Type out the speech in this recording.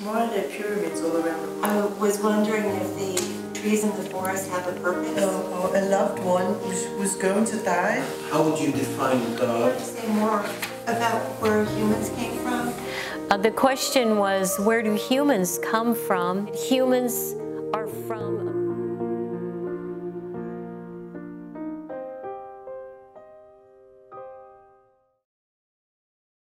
Why are there pyramids all around the world? I was wondering if the trees in the forest have a purpose. Oh, oh a loved one was, was going to die. How would you define God? to say more about where humans came from. Uh, the question was, where do humans come from? Humans are from